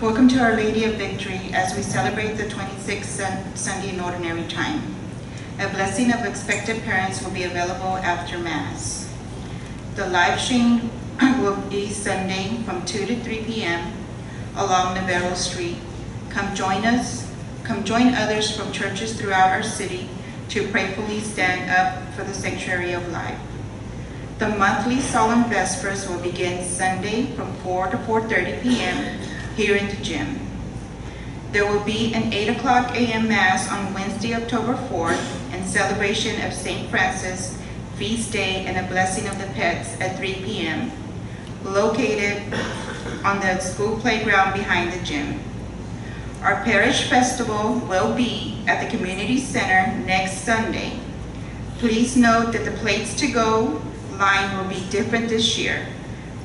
Welcome to Our Lady of Victory as we celebrate the 26th Sun- Sunday in Ordinary Time. A blessing of expected parents will be available after Mass. The life chain will be Sunday from 2 to 3 p.m. along Navarro Street. Come join us, come join others from churches throughout our city to prayerfully stand up for the sanctuary of life. The monthly solemn vespers will begin Sunday from 4 to 4:30 p.m. here in the gym. There will be an 8 o'clock a.m. Mass on Wednesday, October 4th, and celebration of St. Francis Feast Day and a Blessing of the Pets at 3 p.m., located on the school playground behind the gym. Our parish festival will be at the community center next Sunday. Please note that the plates to go line will be different this year.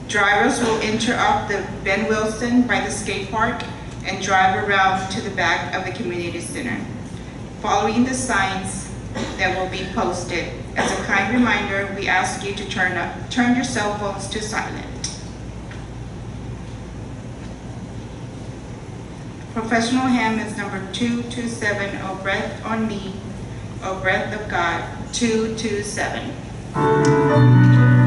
Drivers will enter off the Ben Wilson by the skate park and drive around to the back of the community center, following the signs that will be posted. As a kind reminder, we ask you to turn up, turn your cell phones to silent. Processional hymn is number 227, O Breath on Me, O Breath of God, 227.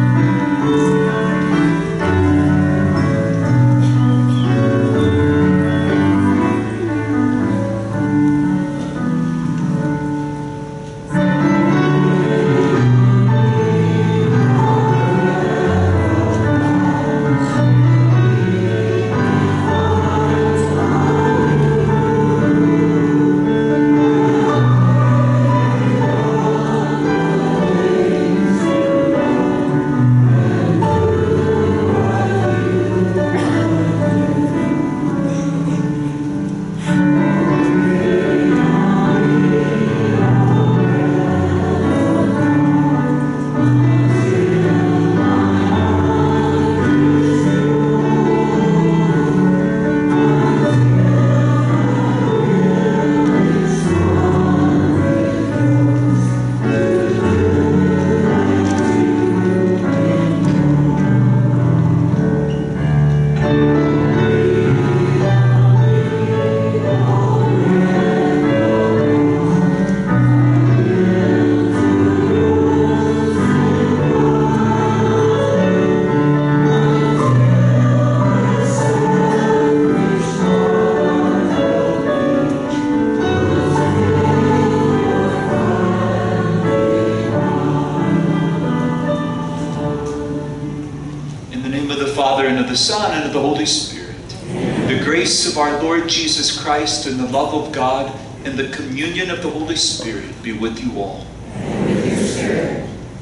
The love of God, and the communion of the Holy Spirit be with you all.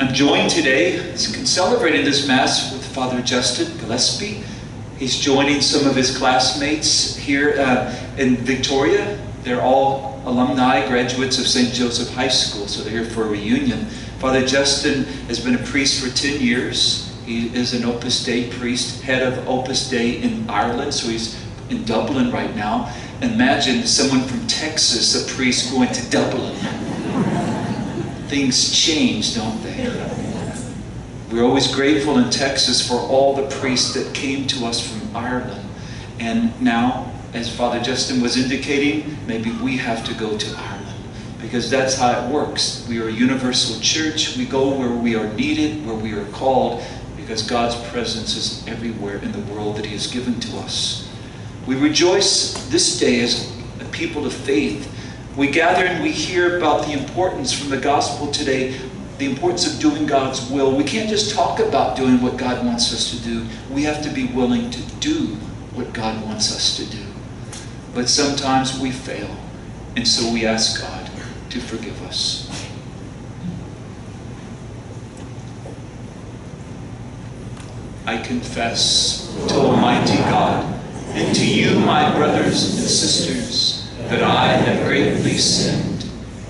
I'm joined today, celebrating this Mass, with Father Justin Gillespie. He's joining some of his classmates here uh, in Victoria. They're all alumni, graduates of St. Joseph High School, so they're here for a reunion. Father Justin has been a priest for 10 years. He is an Opus Dei priest, head of Opus Dei in Ireland, so he's in Dublin right now. Imagine someone from Texas, a priest, going to Dublin. Things change, don't they? We're always grateful in Texas for all the priests that came to us from Ireland. And now, as Father Justin was indicating, maybe we have to go to Ireland because that's how it works. We are a universal church. We go where we are needed, where we are called, because God's presence is everywhere in the world that He has given to us. We rejoice this day as a people of faith. We gather and we hear about the importance from the gospel today, the importance of doing God's will. We can't just talk about doing what God wants us to do. We have to be willing to do what God wants us to do. But sometimes we fail, and so we ask God to forgive us. I confess to Almighty God and to you, my brothers and sisters, that I have greatly sinned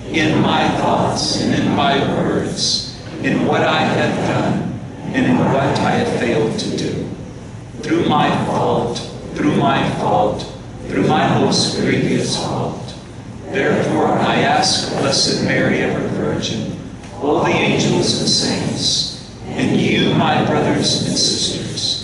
in my thoughts and in my words, in what I have done and in what I have failed to do. Through my fault, through my fault, through my most grievous fault. Therefore, I ask Blessed Mary, ever Virgin, all the angels and saints, and you, my brothers and sisters,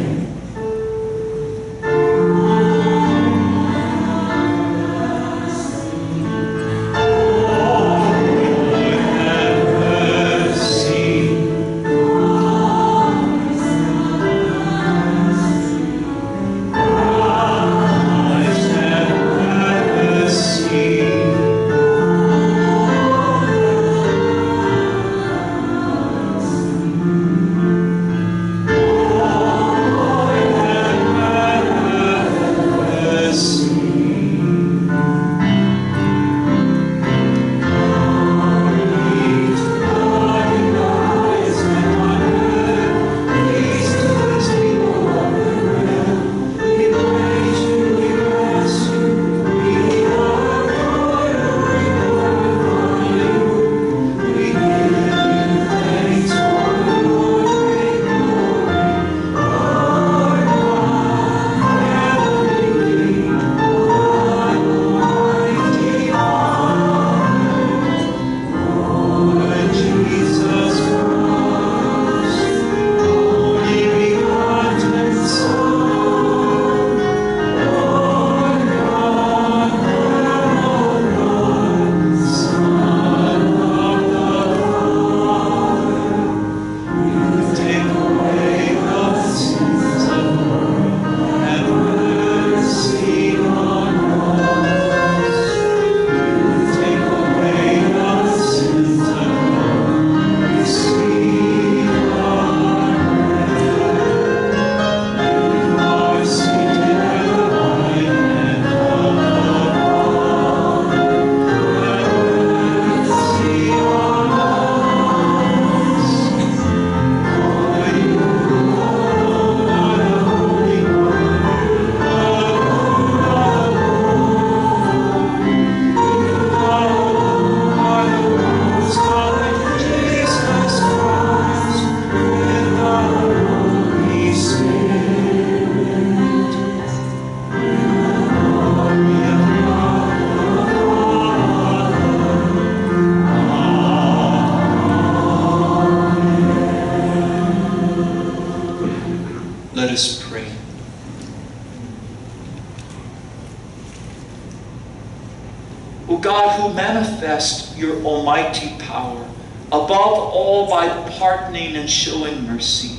almighty power, above all by pardoning and showing mercy,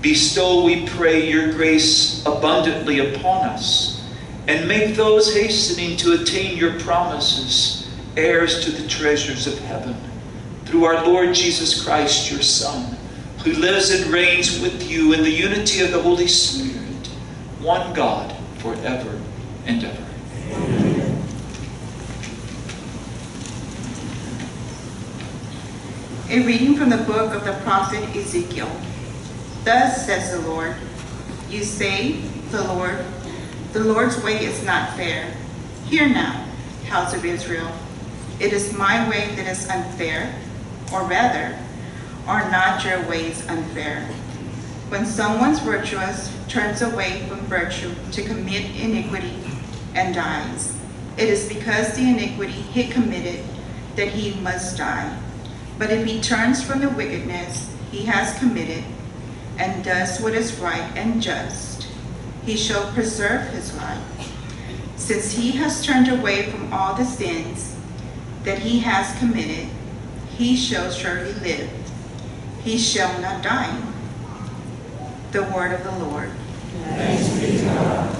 bestow, we pray, your grace abundantly upon us, and make those hastening to attain your promises heirs to the treasures of heaven. Through our Lord Jesus Christ, your Son, who lives and reigns with you in the unity of the Holy Spirit, one God, forever and ever. A reading from the book of the prophet Ezekiel. Thus says the Lord, You say, the Lord, the Lord's way is not fair. Hear now, house of Israel. It is my way that is unfair, or rather, are not your ways unfair? When someone's virtuous turns away from virtue to commit iniquity and dies, it is because the iniquity he committed that he must die. But if he turns from the wickedness he has committed and does what is right and just, he shall preserve his life. Since he has turned away from all the sins that he has committed, he shall surely live. He shall not die. The word of the Lord. Thanks be to God.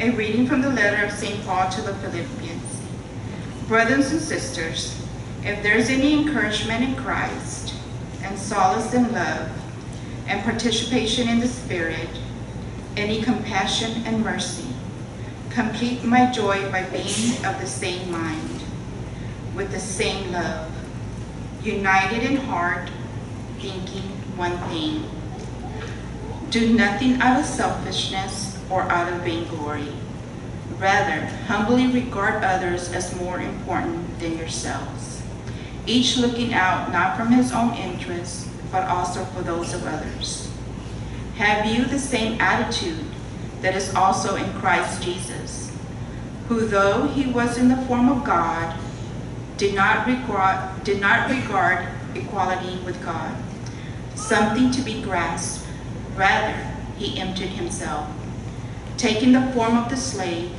A reading from the letter of St. Paul to the Philippians. Brothers and sisters, if there's any encouragement in Christ, and solace in love, and participation in the Spirit, any compassion and mercy, complete my joy by being of the same mind, with the same love, united in heart, thinking one thing. Do nothing out of selfishness or out of vainglory. Rather, humbly regard others as more important than yourselves, each looking out not from his own interests, but also for those of others. Have you the same attitude that is also in Christ Jesus, who though he was in the form of God, did not regard, did not regard equality with God, something to be grasped. Rather, he emptied himself, taking the form of the slave,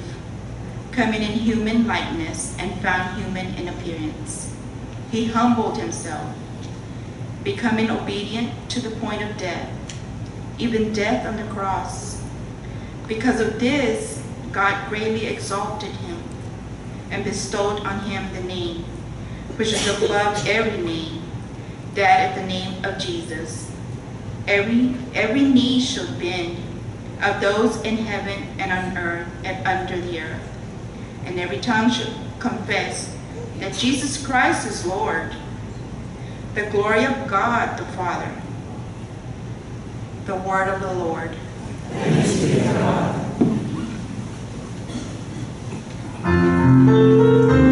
coming in human likeness and found human in appearance. He humbled himself, becoming obedient to the point of death, even death on the cross. Because of this, God greatly exalted him and bestowed on him the name, which is above every name, that at the name of Jesus, every, every knee shall bend of those in heaven and on earth and under the earth, and every tongue should confess that Jesus Christ is Lord, the glory of God the Father. The word of the Lord. Thanks be to God.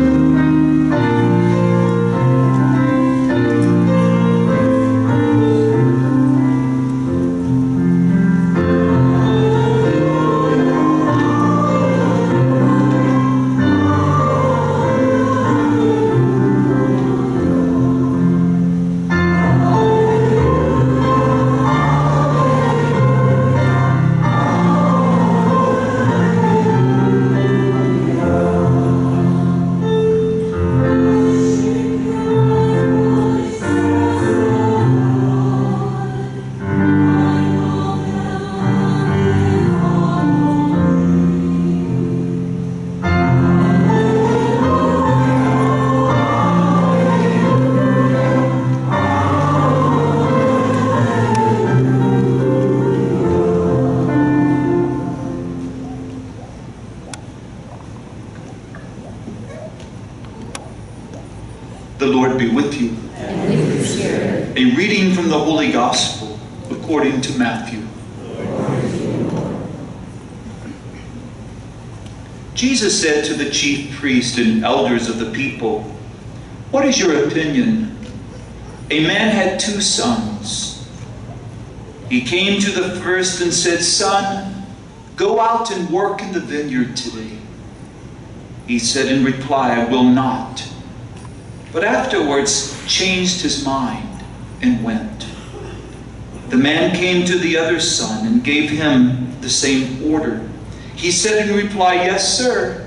Priests and elders of the people, What is your opinion? A man had two sons. He came to the first and said, Son, go out and work in the vineyard today. He said in reply, I will not. But afterwards changed his mind and went. The man came to the other son and gave him the same order. He said in reply, Yes, sir,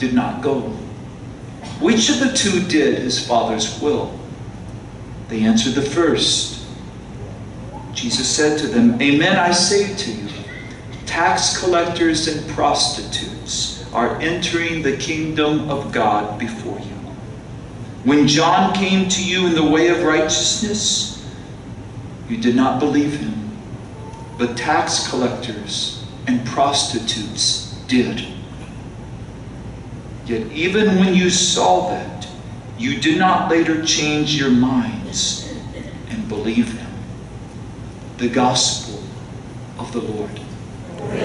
did not go. Which of the two did his father's will? They answered the first. Jesus said to them, Amen, I say to you, tax collectors and prostitutes are entering the kingdom of God before you. When John came to you in the way of righteousness, you did not believe him, but tax collectors and prostitutes did. Yet even when you saw that, you did not later change your minds and believe him. The Gospel of the Lord. Lord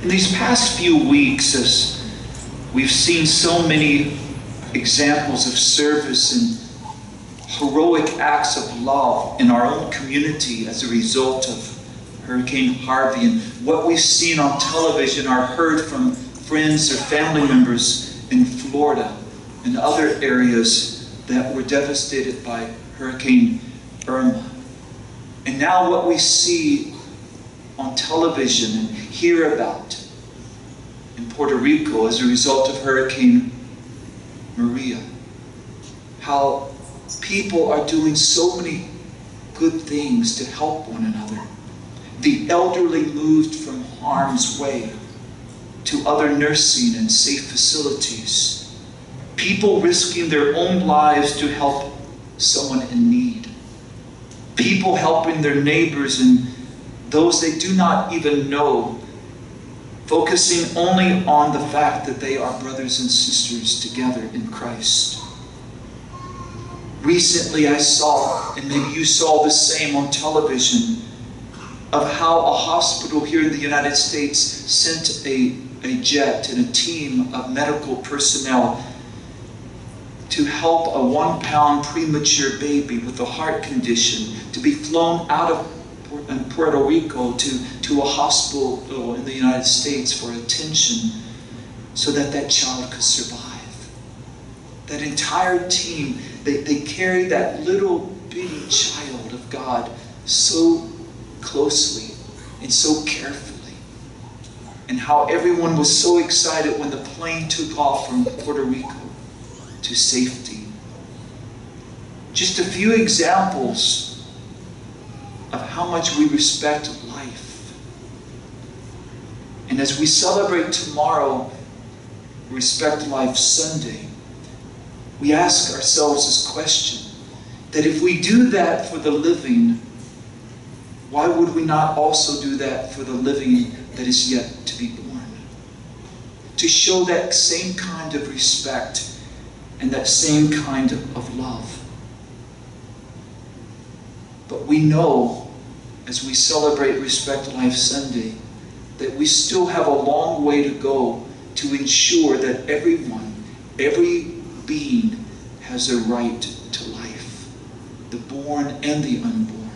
In these past few weeks, as we've seen so many examples of service and heroic acts of love in our own community as a result of Hurricane Harvey, and what we've seen on television or heard from friends or family members in Florida and other areas that were devastated by Hurricane Irma. And now what we see on television and hear about in Puerto Rico as a result of Hurricane Maria. How people are doing so many good things to help one another. The elderly moved from harm's way to other nursing and safe facilities. People risking their own lives to help someone in need. People helping their neighbors and those they do not even know, focusing only on the fact that they are brothers and sisters together in Christ. Recently, I saw, and maybe you saw the same on television, of how a hospital here in the United States sent a, a jet and a team of medical personnel to help a one pound premature baby with a heart condition to be flown out of Puerto Rico to, to a hospital in the United States for attention so that that child could survive. That entire team, they, they carried that little bitty child of God so closely and so carefully. And how everyone was so excited when the plane took off from Puerto Rico to safety. Just a few examples of how much we respect life. And as we celebrate tomorrow, Respect Life Sunday, we ask ourselves this question that if we do that for the living, why would we not also do that for the living that is yet to be born? To show that same kind of respect and that same kind of love. But we know, as we celebrate Respect Life Sunday, that we still have a long way to go to ensure that everyone, every being, has a right to life, the born and the unborn,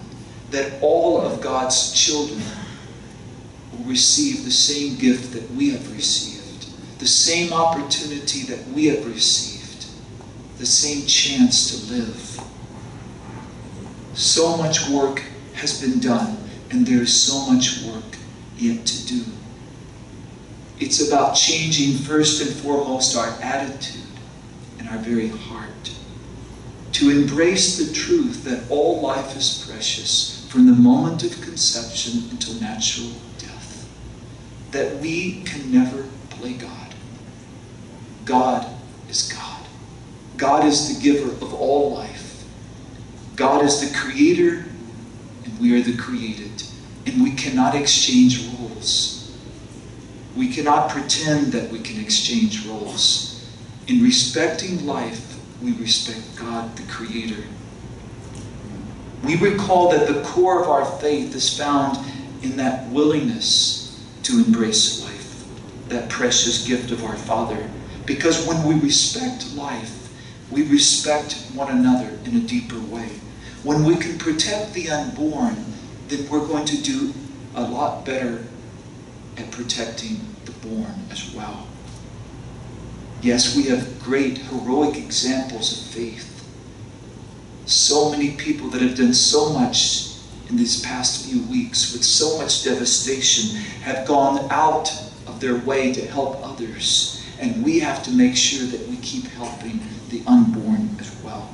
that all of God's children will receive the same gift that we have received, the same opportunity that we have received, the same chance to live. So much work has been done, and there is so much work yet to do. It's about changing first and foremost our attitude and our very heart. To embrace the truth that all life is precious from the moment of conception until natural death. That we can never play God. God is God. God is the giver of all life. God is the creator, and we are the created. And we cannot exchange roles. We cannot pretend that we can exchange roles. In respecting life, we respect God, the creator. We recall that the core of our faith is found in that willingness to embrace life, that precious gift of our Father. Because when we respect life, we respect one another in a deeper way. When we can protect the unborn, then we're going to do a lot better at protecting the born as well. Yes, we have great heroic examples of faith. So many people that have done so much in these past few weeks with so much devastation have gone out of their way to help others. And we have to make sure that we keep helping the unborn as well.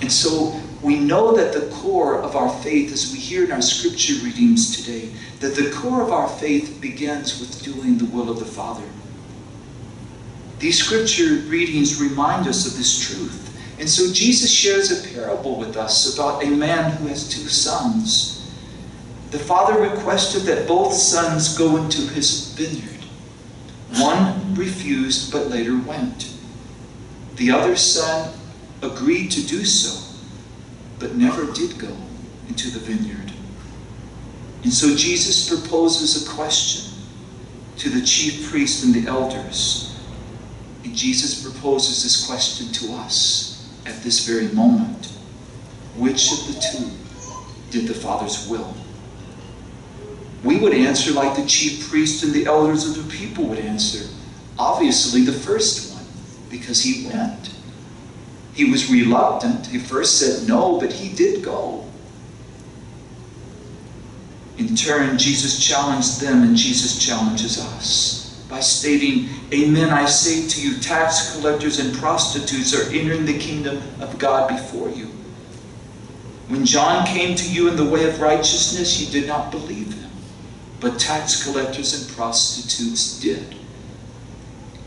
And so we know that the core of our faith, as we hear in our scripture readings today, that the core of our faith begins with doing the will of the Father. These scripture readings remind us of this truth. And so Jesus shares a parable with us about a man who has two sons. The father requested that both sons go into his vineyard. One refused, but later went. The other son agreed to do so, but never did go into the vineyard. And so Jesus proposes a question to the chief priest and the elders. And Jesus proposes this question to us at this very moment. Which of the two did the Father's will? We would answer like the chief priest and the elders of the people would answer. Obviously, the first one, because he went. He was reluctant. He first said no, but he did go. In turn, Jesus challenged them and Jesus challenges us. By stating, Amen, I say to you, tax collectors and prostitutes are entering the kingdom of God before you. When John came to you in the way of righteousness, you did not believe him, but tax collectors and prostitutes did.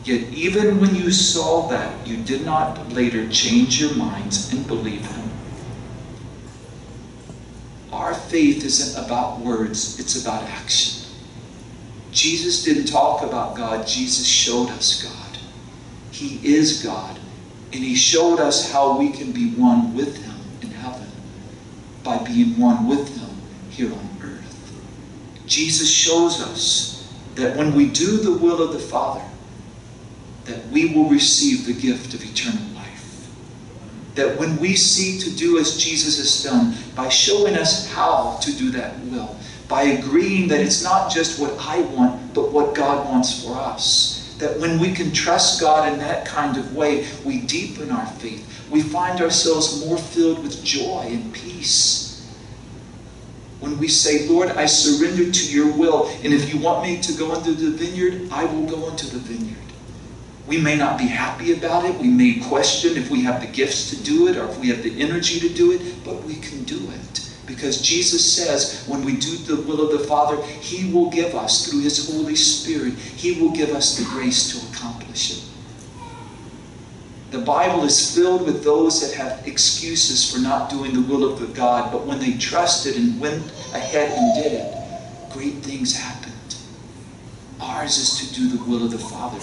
Yet even when you saw that, you did not later change your minds and believe him. Our faith isn't about words, it's about action. Jesus didn't talk about God, Jesus showed us God. He is God, and He showed us how we can be one with Him in heaven by being one with Him here on earth. Jesus shows us that when we do the will of the Father, that we will receive the gift of eternal life. That when we seek to do as Jesus has done, by showing us how to do that will, by agreeing that it's not just what I want, but what God wants for us. That when we can trust God in that kind of way, we deepen our faith. We find ourselves more filled with joy and peace. When we say, Lord, I surrender to your will, and if you want me to go into the vineyard, I will go into the vineyard. We may not be happy about it. We may question if we have the gifts to do it or if we have the energy to do it, but we can do it. Because Jesus says when we do the will of the Father, He will give us, through His Holy Spirit, He will give us the grace to accomplish it. The Bible is filled with those that have excuses for not doing the will of the God, but when they trusted and went ahead and did it, great things happened. Ours is to do the will of the Father.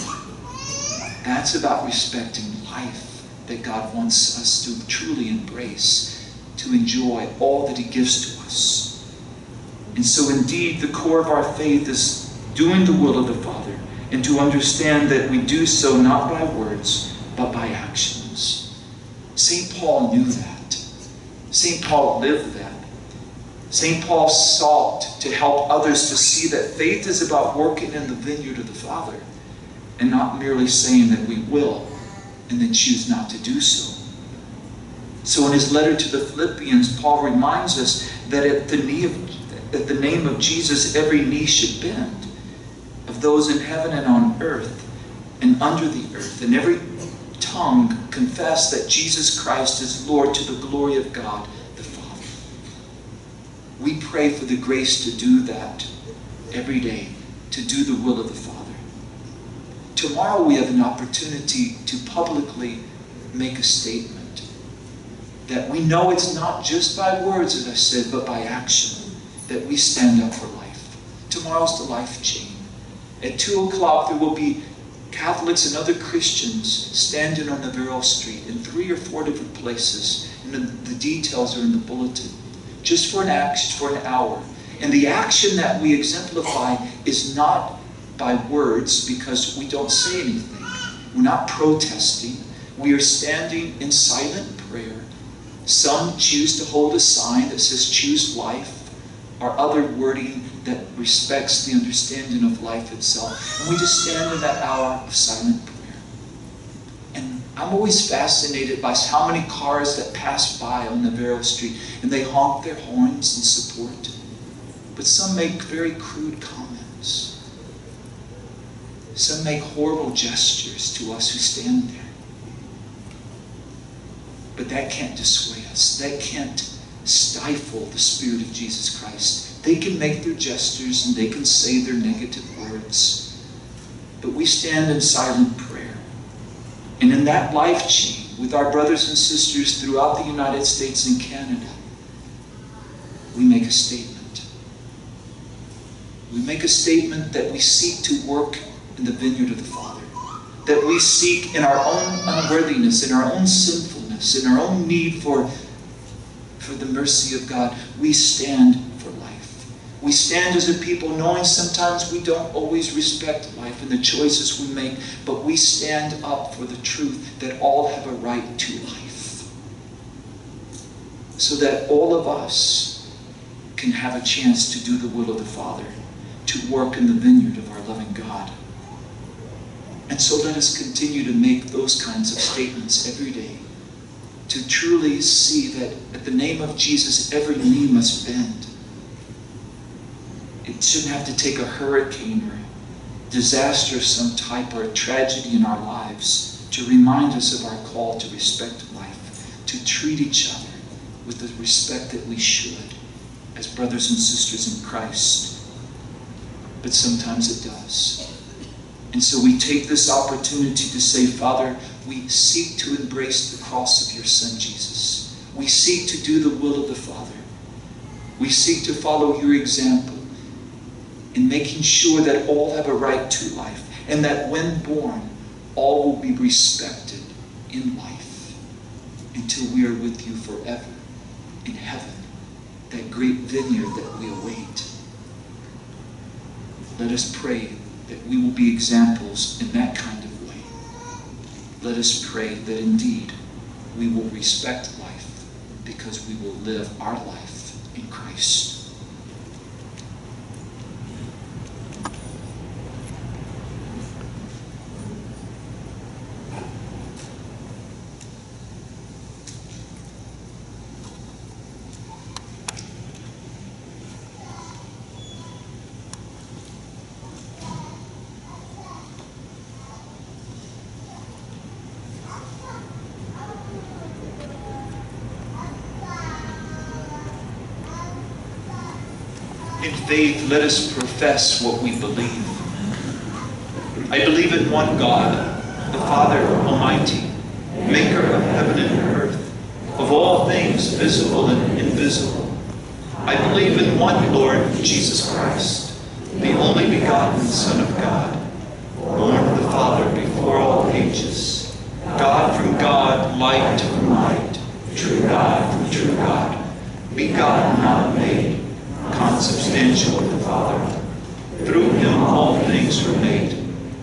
That's about respecting life that God wants us to truly embrace to enjoy all that He gives to us. And so, indeed, the core of our faith is doing the will of the Father and to understand that we do so not by words, but by actions. St. Paul knew that. St. Paul lived that. St. Paul sought to help others to see that faith is about working in the vineyard of the Father and not merely saying that we will and then choose not to do so. So in his letter to the Philippians, Paul reminds us that at the, of, at the name of Jesus, every knee should bend of those in heaven and on earth and under the earth, and every tongue confess that Jesus Christ is Lord to the glory of God the Father. We pray for the grace to do that every day, to do the will of the Father. Tomorrow we have an opportunity to publicly make a statement that we know it's not just by words, as I said, but by action that we stand up for life. Tomorrow's the life chain. At 2 o'clock, there will be Catholics and other Christians standing on Navarro Street in three or four different places. And the, the details are in the bulletin. Just for an action, for an hour. And the action that we exemplify is not by words because we don't say anything. We're not protesting. We are standing in silent prayer some choose to hold a sign that says choose life, or other wording that respects the understanding of life itself. And we just stand in that hour of silent prayer. And I'm always fascinated by how many cars that pass by on the Navarro Street and they honk their horns in support. But some make very crude comments. Some make horrible gestures to us who stand there. But that can't dissuade us. That can't stifle the Spirit of Jesus Christ. They can make their gestures and they can say their negative words. But we stand in silent prayer. And in that life chain, with our brothers and sisters throughout the United States and Canada, we make a statement. We make a statement that we seek to work in the vineyard of the Father. That we seek in our own unworthiness, in our own sinfulness, in our own need for, for the mercy of God, we stand for life. We stand as a people knowing sometimes we don't always respect life and the choices we make, but we stand up for the truth that all have a right to life. So that all of us can have a chance to do the will of the Father, to work in the vineyard of our loving God. And so let us continue to make those kinds of statements every day to truly see that at the name of Jesus, every knee must bend. It shouldn't have to take a hurricane or disaster of some type or a tragedy in our lives to remind us of our call to respect life, to treat each other with the respect that we should as brothers and sisters in Christ. But sometimes it does. And so we take this opportunity to say, Father, we seek to embrace the cross of your Son, Jesus. We seek to do the will of the Father. We seek to follow your example in making sure that all have a right to life and that when born, all will be respected in life until we are with you forever in heaven, that great vineyard that we await. Let us pray that we will be examples in that kind. Let us pray that indeed we will respect life because we will live our life in Christ. In faith, let us profess what we believe. I believe in one God, the Father Almighty, maker of heaven and earth, of all things visible and invisible. I believe in one Lord, Jesus Christ, the only begotten Son of God, born of the Father before all ages, God from God, light from light, true God from true God, begotten, not made, consubstantial Father. Through him all things were made.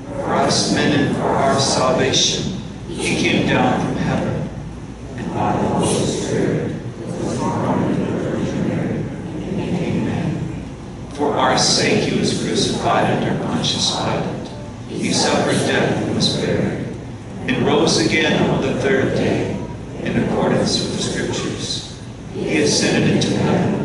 For us men and for our salvation, he came down from heaven, and by the Holy Spirit was born of the Virgin Mary. Amen. For our sake he was crucified under Pontius Pilate. He suffered death and was buried, and rose again on the third day, in accordance with the Scriptures. He ascended into heaven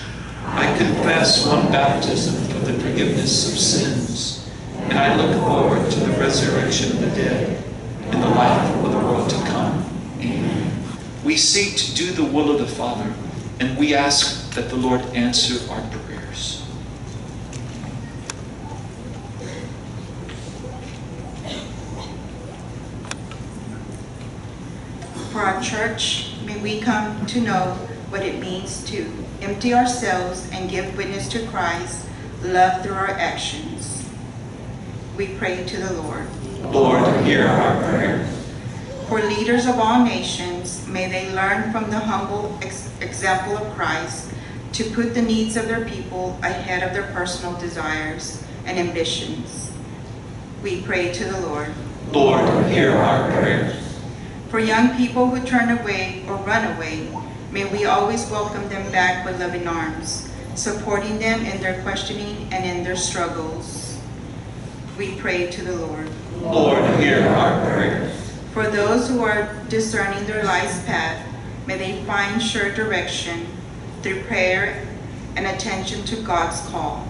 I confess one baptism for the forgiveness of sins, and I look forward to the resurrection of the dead and the life of the world to come. Amen. We seek to do the will of the Father, and we ask that the Lord answer our prayers. For our church, may we come to know what it means to empty ourselves and give witness to Christ, love through our actions. We pray to the Lord. Lord, hear our prayer. For leaders of all nations, may they learn from the humble ex- example of Christ to put the needs of their people ahead of their personal desires and ambitions. We pray to the Lord. Lord, hear our prayer. For young people who turn away or run away, may we always welcome them back with loving arms, supporting them in their questioning and in their struggles. We pray to the Lord. Lord, hear our prayer. For those who are discerning their life's path, may they find sure direction through prayer and attention to God's call.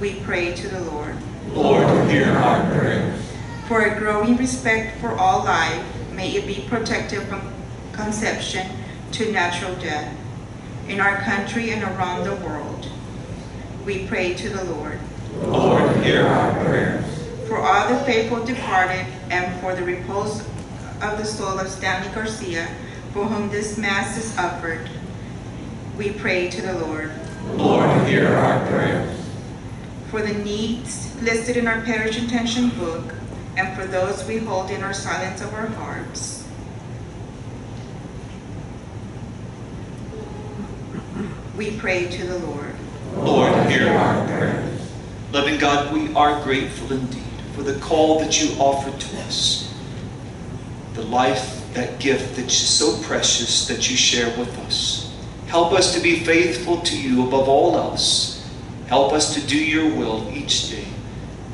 We pray to the Lord. Lord, hear our prayer. For a growing respect for all life, may it be protected from conception to natural death in our country and around the world. We pray to the Lord. Lord, hear our prayer. For all the faithful departed and for the repose of the soul of Stanley Garcia, for whom this Mass is offered, we pray to the Lord. Lord, hear our prayer. For the needs listed in our parish intention book, and for those we hold in our silence of our hearts, we pray to the Lord. Lord, hear our prayer. Loving God, we are grateful indeed for the call that you offered to us. The life, that gift that's so precious that you share with us. Help us to be faithful to you above all else. Help us to do your will each day.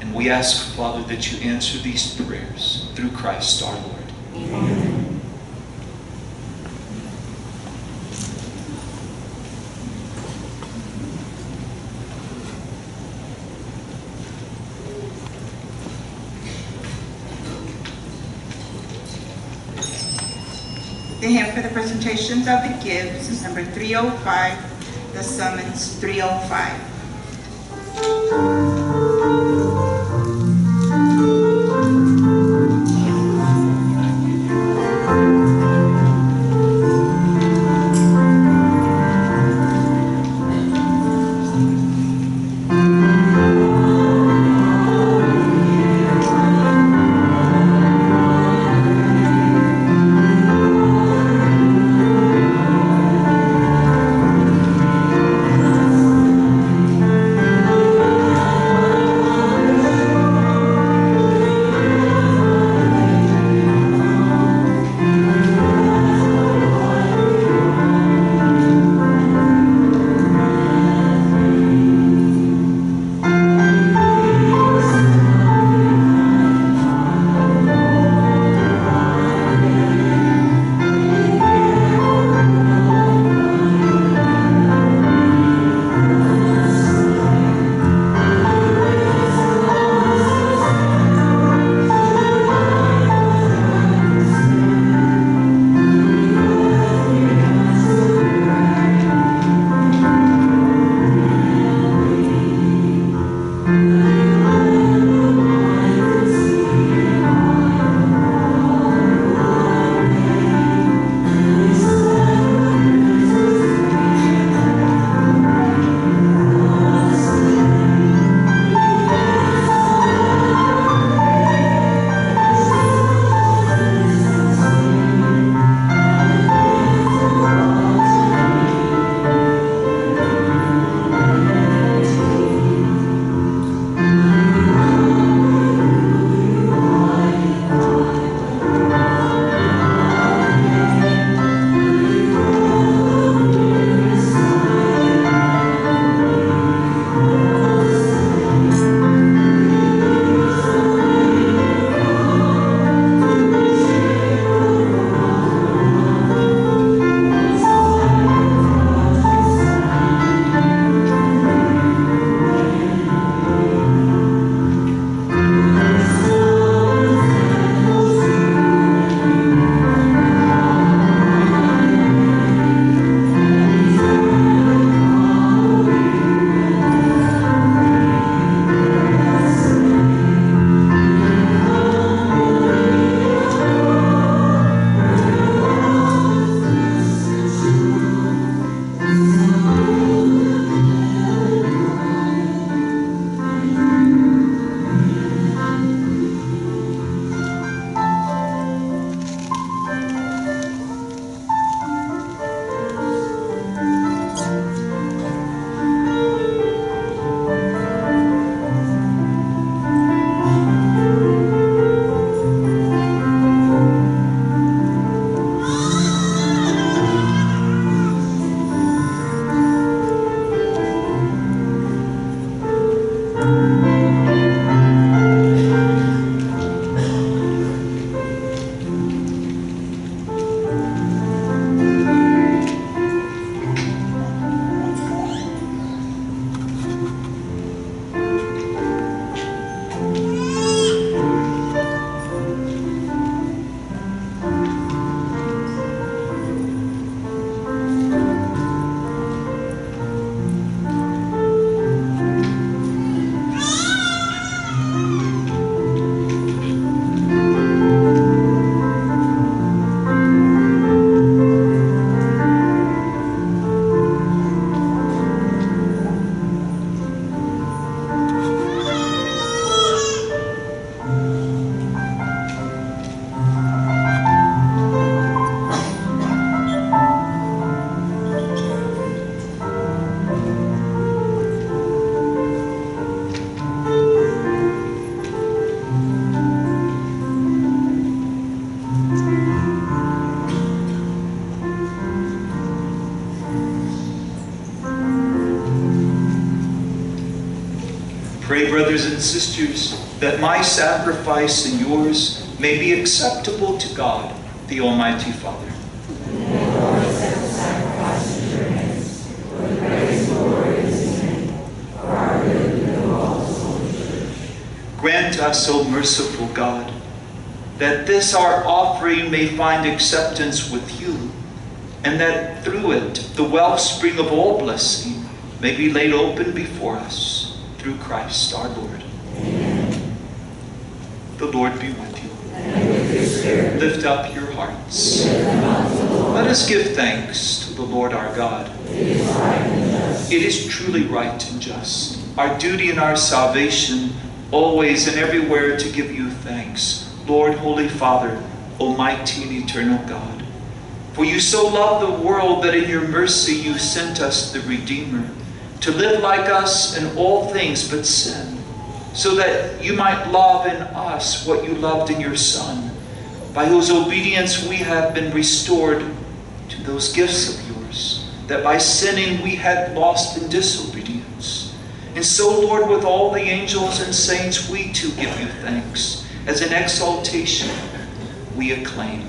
And we ask, Father, that you answer these prayers through Christ our Lord. Amen. The hymn for the presentations of the gifts is number 305, the summons 305. That my sacrifice and yours may be acceptable to God, the Almighty Father. Grant us, O merciful God, that this our offering may find acceptance with you, and that through it the wellspring of all blessing may be laid open before us through Christ our Lord. The Lord be with you. With Lift up your hearts. Let us give thanks to the Lord our God. It is truly right and just, our duty and our salvation, always and everywhere to give you thanks, Lord, Holy Father, Almighty and eternal God. For you so loved the world that in your mercy you sent us the Redeemer, to live like us in all things but sin, so that you might love in us what you loved in your Son, by whose obedience we have been restored to those gifts of yours, that by sinning we had lost in disobedience. And so, Lord, with all the angels and saints, we too give you thanks. As an exaltation, we acclaim.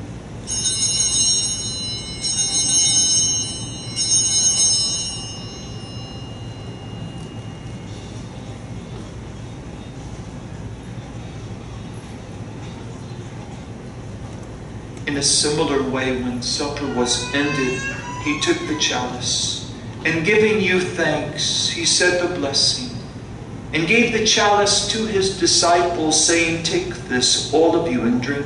In a similar way, when supper was ended, he took the chalice, and giving you thanks, he said the blessing, and gave the chalice to his disciples, saying, Take this, all of you, and drink.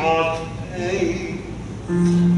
of faith.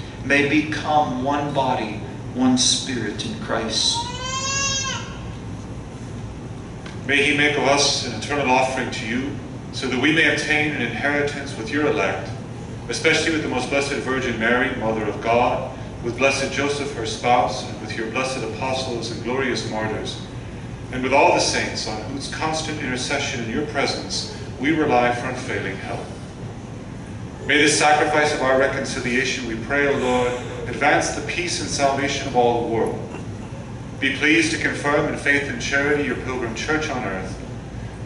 may become one body, one spirit in Christ. May he make of us an eternal offering to you, so that we may obtain an inheritance with your elect, especially with the most blessed Virgin Mary, Mother of God, with blessed Joseph, her spouse, and with your blessed apostles and glorious martyrs, and with all the saints on whose constant intercession in your presence we rely for unfailing help. May this sacrifice of our reconciliation, we pray, O Lord, advance the peace and salvation of all the world. Be pleased to confirm in faith and charity your pilgrim church on earth,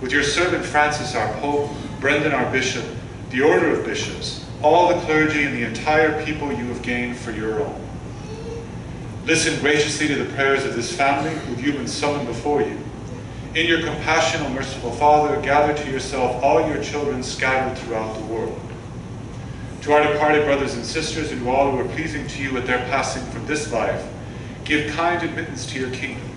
with your servant Francis, our Pope, Brendan, our Bishop, the order of bishops, all the clergy, and the entire people you have gained for your own. Listen graciously to the prayers of this family, who you've been summoned before you. In your compassion, O merciful Father, gather to yourself all your children scattered throughout the world. To our departed brothers and sisters, and to all who are pleasing to you at their passing from this life, give kind admittance to your kingdom.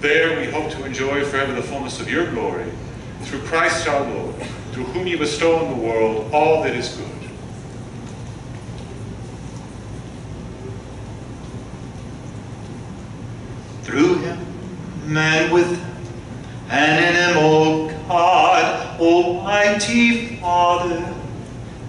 There we hope to enjoy forever the fullness of your glory, through Christ our Lord, through whom you bestow on the world all that is good. Through him, and with and in him, O God, Almighty Father,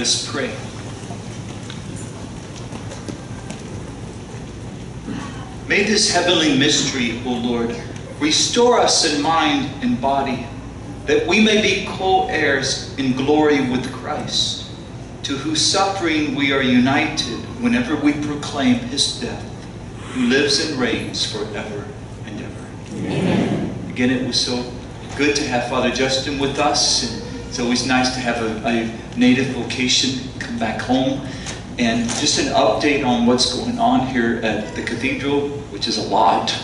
Let us pray. May this heavenly mystery, O Lord, restore us in mind and body, that we may be co heirs in glory with Christ, to whose suffering we are united whenever we proclaim his death, who lives and reigns forever and ever. Amen. Again, it was so good to have Father Justin with us. It's always nice to have a, a native vocation come back home. And just an update on what's going on here at the cathedral, which is a lot,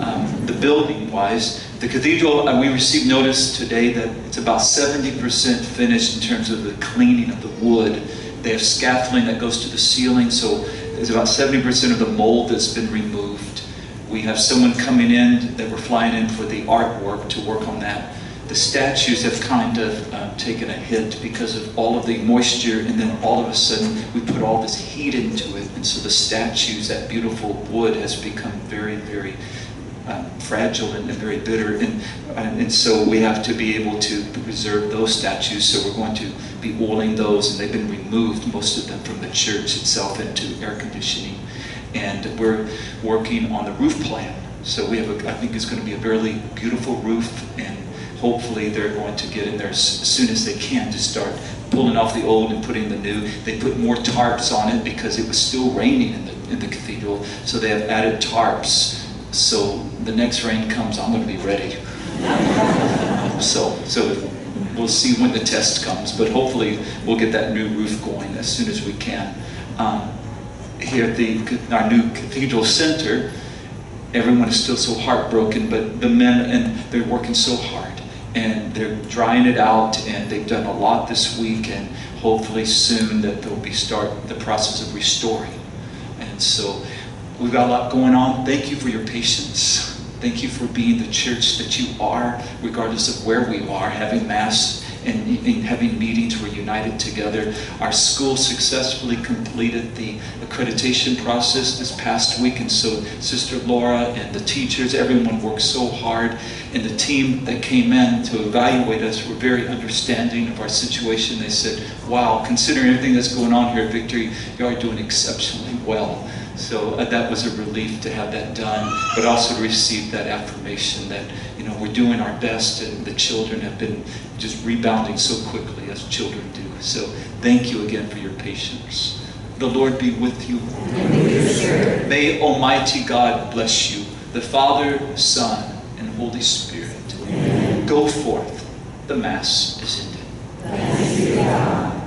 um, the building wise. The cathedral, uh, we received notice today that it's about 70% finished in terms of the cleaning of the wood. They have scaffolding that goes to the ceiling, so there's about 70% of the mold that's been removed. We have someone coming in that we're flying in for the artwork to work on that the statues have kind of um, taken a hit because of all of the moisture, and then all of a sudden we put all this heat into it, and so the statues, that beautiful wood, has become very, very um, fragile and, and, very bitter, and, and, and so we have to be able to preserve those statues. So we're going to be oiling those, and they've been removed, most of them, from the church itself into air conditioning, and we're working on the roof plan. So we have, a, I think, it's going to be a very beautiful roof and hopefully they're going to get in there as soon as they can to start pulling off the old and putting the new. They put more tarps on it because it was still raining in the, in the cathedral, so they have added tarps. So the next rain comes, I'm going to be ready. so, so we'll see when the test comes, but hopefully we'll get that new roof going as soon as we can. Um, here at the, our new cathedral center, everyone is still so heartbroken, but the men, and they're working so hard and they're drying it out and they've done a lot this week and hopefully soon that they'll be start the process of restoring. And so we've got a lot going on. Thank you for your patience. Thank you for being the church that you are regardless of where we are having mass and, and having meetings, we're united together. Our school successfully completed the accreditation process this past week, and so Sister Laura and the teachers, everyone worked so hard, and the team that came in to evaluate us were very understanding of our situation. They said, wow, considering everything that's going on here at Victory, you are doing exceptionally well. So uh, that was a relief to have that done, but also to receive that affirmation that you know we're doing our best, and the children have been just rebounding so quickly as children do. So thank you again for your patience. The Lord be with you. May Almighty God bless you, the Father, Son, and Holy Spirit. Amen. Go forth. The Mass is ended.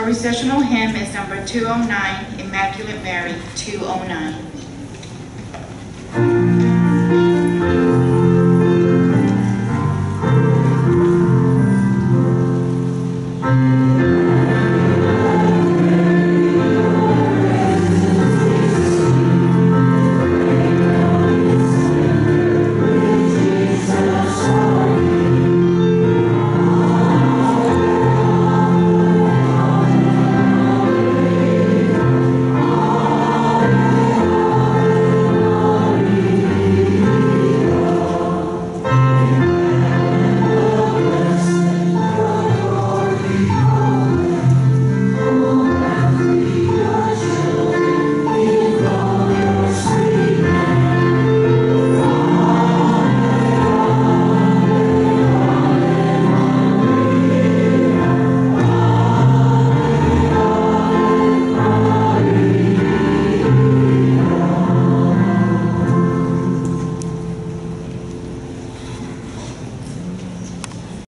Our recessional hymn is number 209, Immaculate Mary 209.